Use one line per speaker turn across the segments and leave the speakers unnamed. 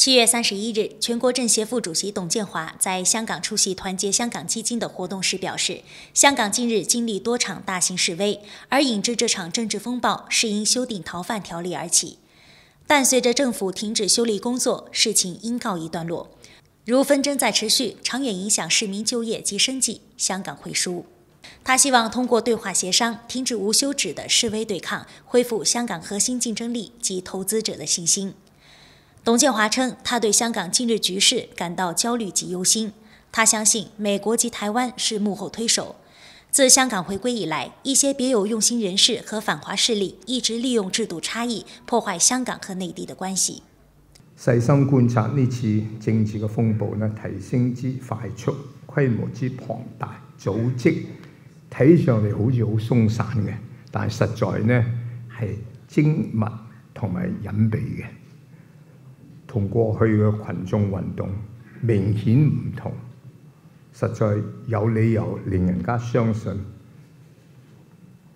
七月三十一日，全国政协副主席董建华在香港出席团结香港基金的活动时表示，香港近日经历多场大型示威，而引致这场政治风暴是因修订逃犯条例而起。但随着政府停止修例工作，事情应告一段落。如纷争在持续，长远影响市民就业及生计，香港会输。他希望通过对话协商，停止无休止的示威对抗，恢复香港核心竞争力及投资者的信心。董建华称，他对香港今日局势感到焦虑及忧心。他相信美国及台湾是幕后推手。自香港回归以来，一些别有用心人士和反华势力一直利用制度差异破坏香港和内地的关系。
细心观察呢次政治嘅风暴呢，提升之快速、规模之庞大、组织睇上嚟好似好松散嘅，但系实在呢系精密同埋隐蔽嘅。同過去嘅群眾運動明顯唔同，實在有理由令人家相信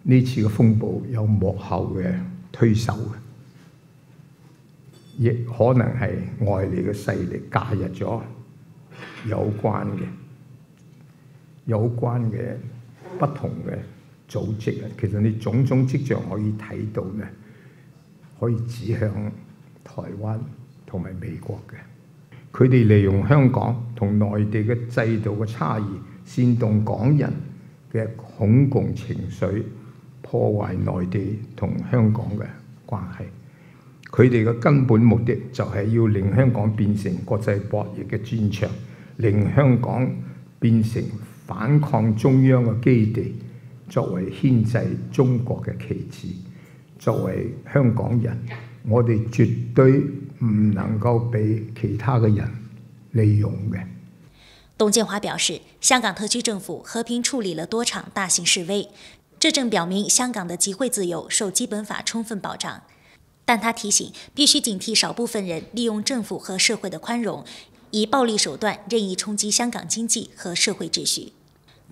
呢次嘅風暴有幕後嘅推手亦可能係外嚟嘅勢力介入咗有關嘅有關嘅不同嘅組織啊。其實你種種跡象可以睇到呢，可以指向台灣。同埋美國嘅，佢哋利用香港同內地嘅制度嘅差異，煽動港人嘅恐共情緒，破壞內地同香港嘅關係。佢哋嘅根本目的就係要令香港變成國際博弈嘅戰場，令香港變成反抗中央嘅基地，作為牽制中國嘅棋子。作為香港人，我哋絕對。唔能夠俾其他嘅人利用嘅。
董建華表示，香港特區政府和平處理了多場大型示威，這正表明香港的集會自由受基本法充分保障。但他提醒，必須警惕少部分人利用政府和社會的寬容，以暴力手段任意衝擊香港經濟和社會秩序。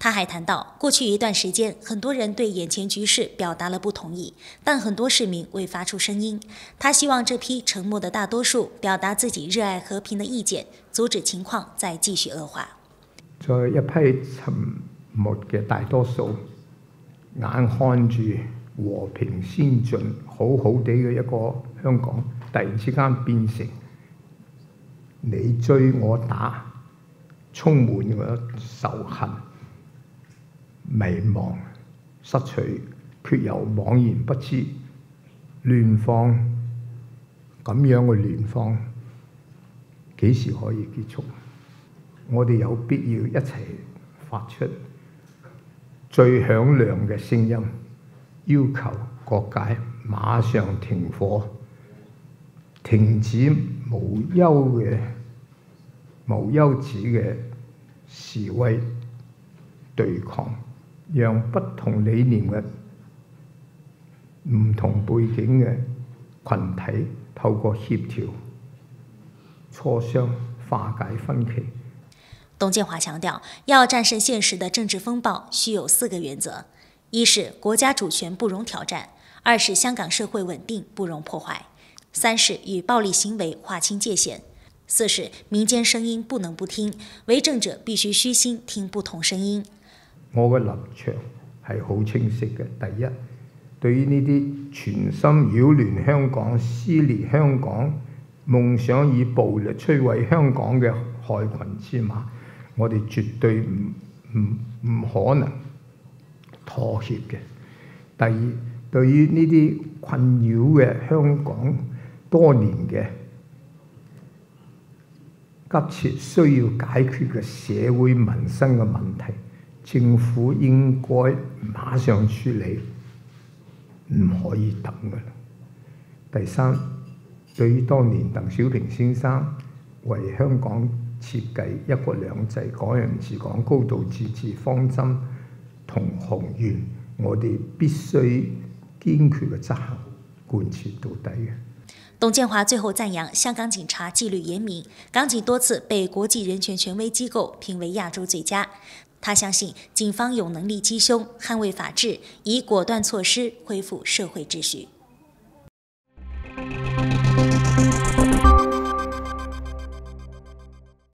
他还談到，過去一段時間，很多人對眼前局勢表達了不同意，但很多市民未發出聲音。他希望這批沉默的大多數表達自己熱愛和平的意見，阻止情況再繼續惡化。
在一批沉默嘅大多數，眼看住和平先進、好好地嘅一個香港，突然之間變成你追我打，充滿咗仇恨。迷茫、失去，卻又茫然不知，亂放咁樣嘅亂放幾時可以結束？我哋有必要一齊發出最響亮嘅聲音，要求各界馬上停火，停止無休嘅無休止嘅示威對抗。讓不同理念嘅唔同背景嘅群體透過協調、磋商化解分歧。
董建華強調，要戰勝現實的政治風暴，需有四個原則：一是國家主權不容挑戰；二是香港社會穩定不容破壞；三是與暴力行為劃清界限；四是民間聲音不能不聽，為政者必須虛心聽不同聲音。
我嘅立場係好清晰嘅。第一，對於呢啲全心擾亂香港、撕裂香港、夢想以暴力摧毀香港嘅害群之馬，我哋絕對唔唔唔可能妥協嘅。第二，對於呢啲困擾嘅香港多年嘅急切需要解決嘅社會民生嘅問題。政府應該馬上處理，唔可以等㗎喇。第三，對於當年鄧小平先生為香港設計一國兩制、港人治港、高度自治方針同宏願，我哋必須堅決嘅執行，貫徹到底嘅。
董建華最後讚揚香港警察紀律嚴明，港警多次被國際人權權威機構評為亞洲最佳。他相信警方有能力缉凶、捍卫法治，以果断措施恢复社会秩序。